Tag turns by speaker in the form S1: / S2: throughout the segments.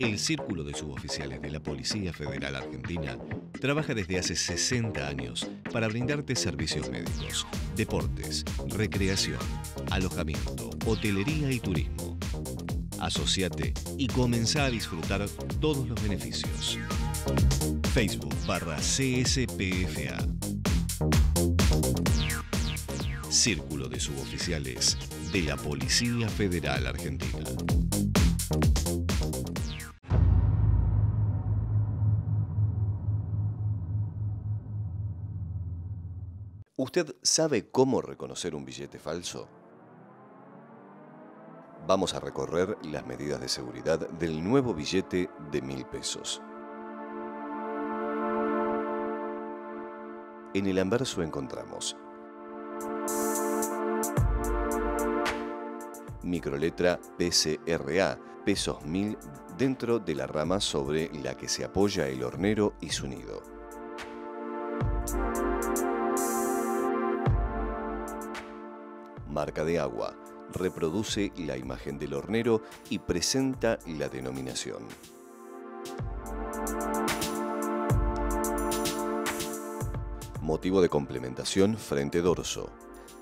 S1: El Círculo de Suboficiales de la Policía Federal Argentina trabaja desde hace 60 años para brindarte servicios médicos, deportes, recreación, alojamiento, hotelería y turismo. Asociate y comenzá a disfrutar todos los beneficios. Facebook barra CSPFA. Círculo de Suboficiales de la Policía Federal Argentina. ¿Usted sabe cómo reconocer un billete falso? Vamos a recorrer las medidas de seguridad del nuevo billete de mil pesos. En el anverso encontramos microletra PCRA, pesos mil dentro de la rama sobre la que se apoya el hornero y su nido. Marca de agua, reproduce la imagen del hornero y presenta la denominación. Motivo de complementación frente-dorso.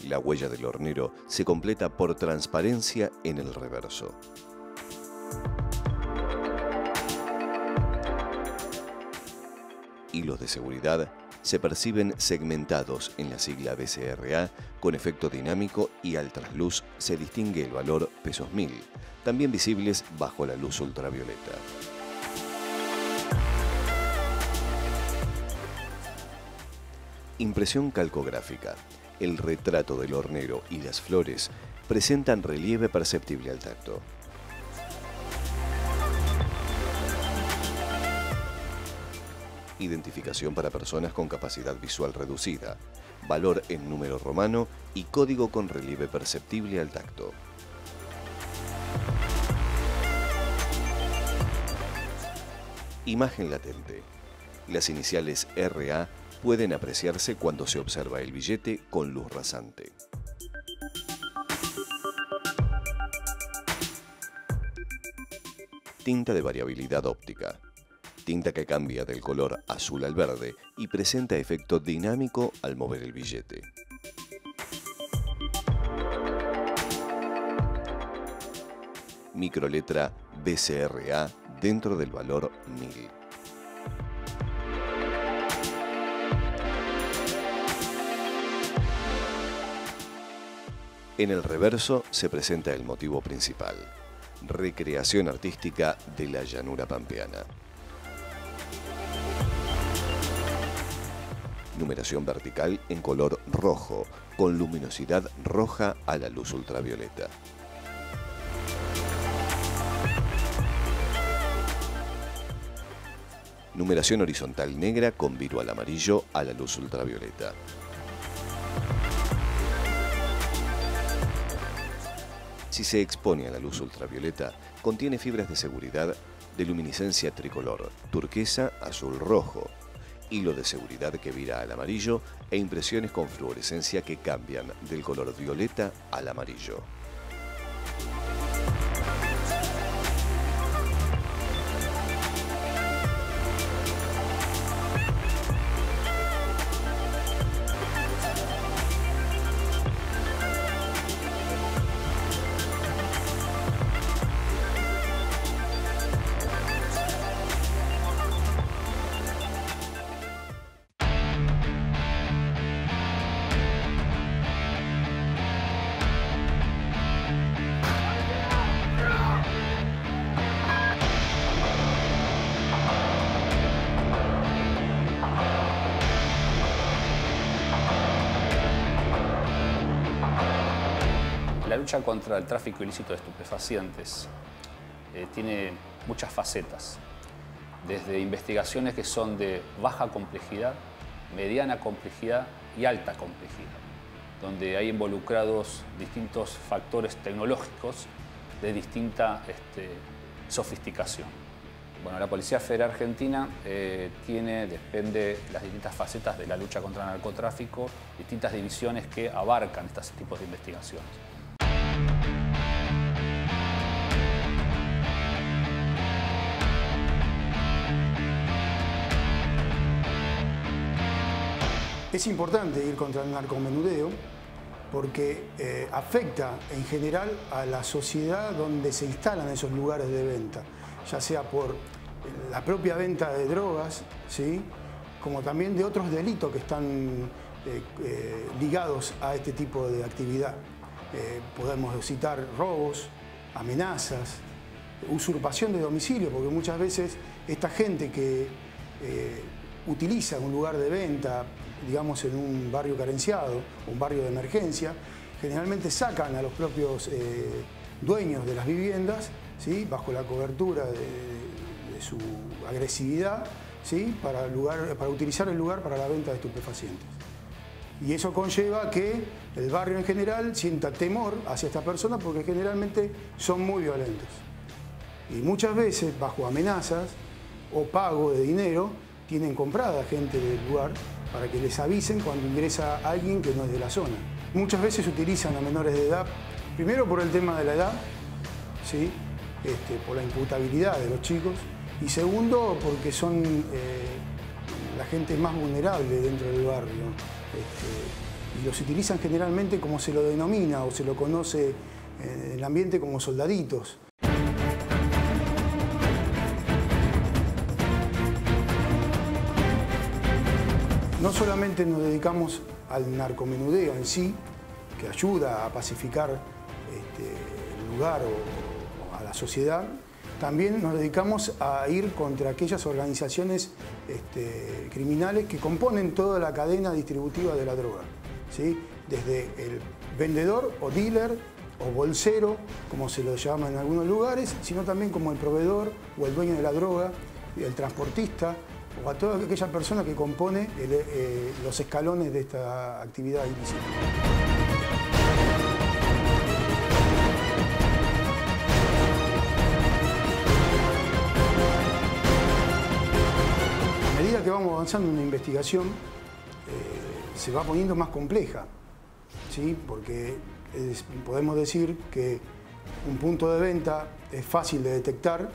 S1: La huella del hornero se completa por transparencia en el reverso. Hilos de seguridad se perciben segmentados en la sigla BCRA con efecto dinámico y al trasluz se distingue el valor pesos 1000, también visibles bajo la luz ultravioleta. Impresión calcográfica. El retrato del hornero y las flores presentan relieve perceptible al tacto. Identificación para personas con capacidad visual reducida, valor en número romano y código con relieve perceptible al tacto. Imagen latente. Las iniciales RA pueden apreciarse cuando se observa el billete con luz rasante. Tinta de variabilidad óptica tinta que cambia del color azul al verde y presenta efecto dinámico al mover el billete. Microletra BCRA dentro del valor 1000. En el reverso se presenta el motivo principal, recreación artística de la llanura pampeana. Numeración vertical en color rojo, con luminosidad roja a la luz ultravioleta. Numeración horizontal negra con al amarillo a la luz ultravioleta. Si se expone a la luz ultravioleta, contiene fibras de seguridad de luminiscencia tricolor, turquesa, azul, rojo, hilo de seguridad que vira al amarillo e impresiones con fluorescencia que cambian del color violeta al amarillo.
S2: Lucha contra el tráfico ilícito de estupefacientes eh, tiene muchas facetas, desde investigaciones que son de baja complejidad, mediana complejidad y alta complejidad, donde hay involucrados distintos factores tecnológicos de distinta este, sofisticación. Bueno, la Policía Federal Argentina eh, tiene, depende de las distintas facetas de la lucha contra el narcotráfico, distintas divisiones que abarcan estos tipos de investigaciones.
S3: Es importante ir contra el narcomenudeo porque eh, afecta en general a la sociedad donde se instalan esos lugares de venta, ya sea por la propia venta de drogas, ¿sí? como también de otros delitos que están eh, eh, ligados a este tipo de actividad. podemos citar robos, amenazas, usurpación de domicilio, porque muchas veces esta gente que utiliza un lugar de venta, digamos en un barrio carenciado, un barrio de emergencia, generalmente sacan a los propios eh, dueños de las viviendas, ¿sí? bajo la cobertura de, su agresividad, ¿sí? para, lugar, para utilizar el lugar para la venta de estupefacientes. Y eso conlleva que el barrio en general sienta temor hacia estas personas porque generalmente son muy violentos. Y muchas veces, bajo amenazas o pago de dinero, tienen comprada gente del lugar para que les avisen cuando ingresa alguien que no es de la zona. Muchas veces utilizan a menores de edad, primero por el tema de la edad, ¿sí? Este, por la imputabilidad de los chicos, y segundo porque son eh, la gente más vulnerable dentro del barrio. Este, y los utilizan generalmente como se lo denomina o se lo conoce en el ambiente como soldaditos. No solamente nos dedicamos al narcomenudeo en sí, que ayuda a pacificar este, el lugar o, a la sociedad, también nos dedicamos a ir contra aquellas organizaciones este, criminales que componen toda la cadena distributiva de la droga. ¿sí? Desde el vendedor o dealer o bolsero, como se lo llama en algunos lugares, sino también como el proveedor o el dueño de la droga, el transportista, o a toda aquella persona que compone eh, los escalones de esta actividad ilícita. A medida que vamos avanzando en una investigación, eh, se va poniendo más compleja, ¿sí? porque podemos decir que un punto de venta es fácil de detectar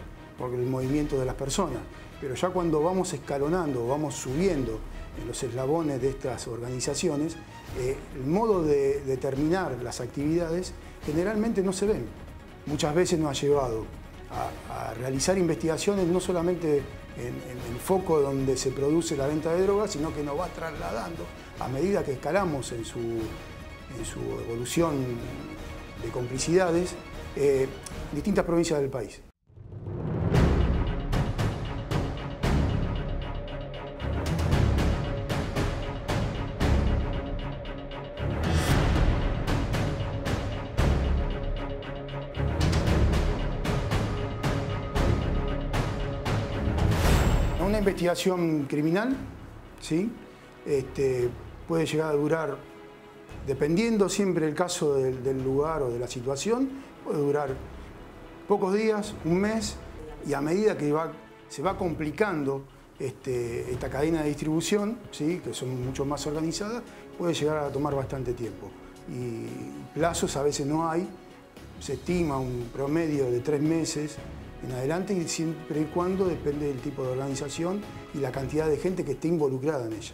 S3: por el movimiento de las personas pero ya cuando vamos escalonando, vamos subiendo en los eslabones de estas organizaciones, eh, el modo de determinar las actividades generalmente no se ven. Muchas veces nos ha llevado a, realizar investigaciones no solamente en, el foco donde se produce la venta de drogas, sino que nos va trasladando a medida que escalamos en su, evolución de complicidades, eh, distintas provincias del país. Una investigación criminal ¿sí? Este, puede llegar a durar, dependiendo siempre del caso del, lugar o de la situación, puede durar pocos días, un mes, y a medida que se va complicando este, esta cadena de distribución, ¿sí? que son mucho más organizadas, puede llegar a tomar bastante tiempo. Y plazos a veces no hay, se estima un promedio de tres meses en adelante y siempre y cuando depende del tipo de organización y la cantidad de gente que esté involucrada en ella.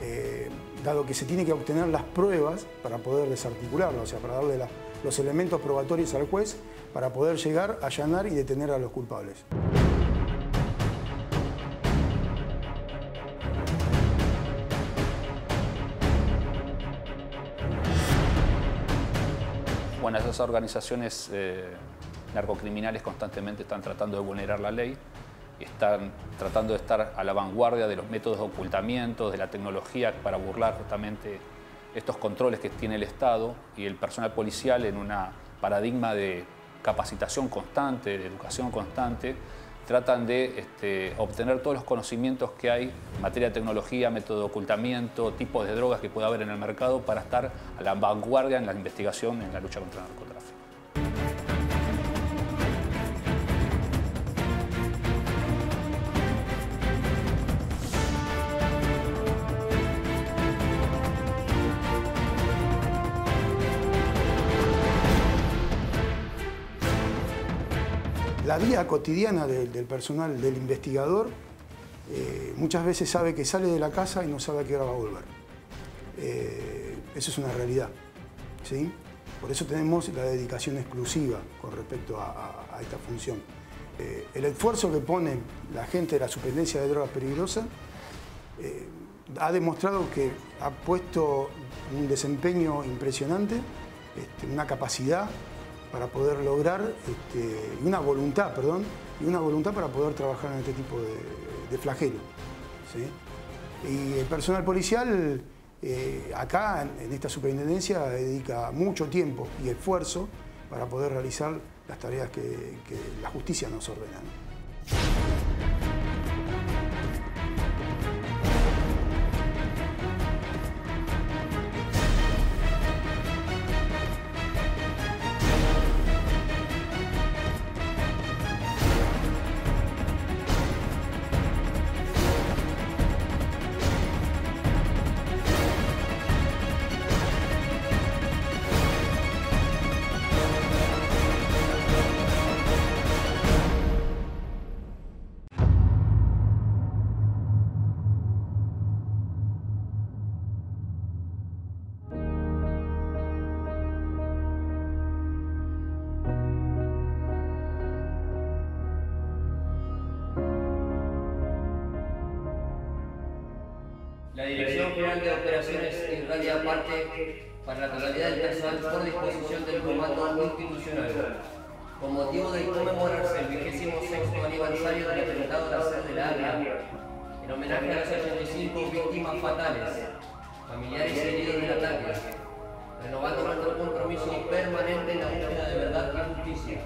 S3: Eh, dado que se tiene que obtener las pruebas para poder desarticularlo, o sea, para darle los elementos probatorios al juez para poder llegar, a allanar y detener a los culpables.
S2: Bueno, esas organizaciones eh, narcocriminales constantemente están tratando de vulnerar la ley, están tratando de estar a la vanguardia de los métodos de ocultamiento, de la tecnología para burlar justamente estos controles que tiene el Estado y el personal policial en un paradigma de capacitación constante, de educación constante, tratan de este, obtener todos los conocimientos que hay en materia de tecnología, método de ocultamiento, tipos de drogas que pueda haber en el mercado para estar a la vanguardia en la investigación en la lucha contra el narcotráfico.
S3: La vida cotidiana del, personal, del investigador, eh, muchas veces sabe que sale de la casa y no sabe a qué hora va a volver. eh, eso es una realidad. ¿sí? Por eso tenemos la dedicación exclusiva con respecto a, esta función. Eh, el esfuerzo que pone la gente de la superintendencia de drogas peligrosas eh, ha demostrado que ha puesto un desempeño impresionante, este, una capacidad para poder lograr, este, una voluntad, perdón, y una voluntad para poder trabajar en este tipo de, flagelo. Y el personal policial eh, acá en esta superintendencia dedica mucho tiempo y esfuerzo para poder realizar las tareas que, la justicia nos ordena.
S4: La Dirección General de Operaciones irradia parte para la totalidad del personal por disposición del Comando Institucional. Con motivo de conmemorarse el vigésimo sexto aniversario del atentado a la sede de la área, en homenaje a las 85 víctimas fatales, familiares y heridos del ataque, renovando nuestro compromiso permanente en la búsqueda de verdad y justicia.